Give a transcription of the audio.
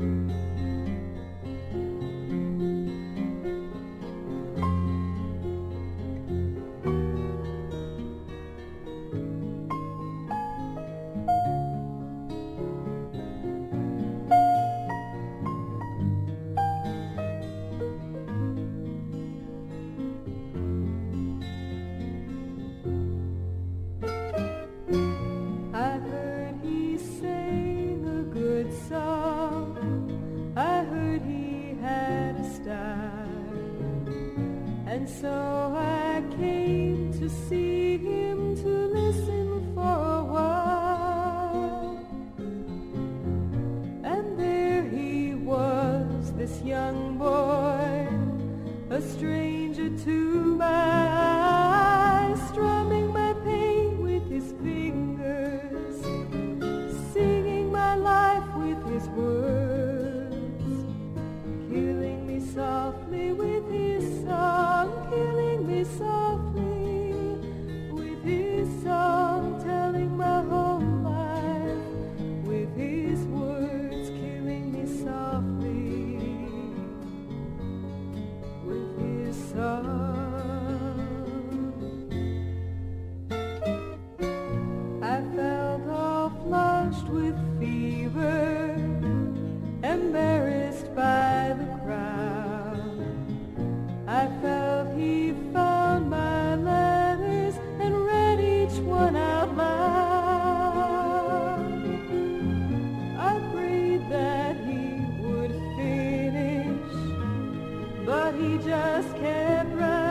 I And so I came to see him to listen for a while. And there he was, this young boy, a stranger to my eyes, strumming my pain with his fingers, singing my life with his words, just kept running.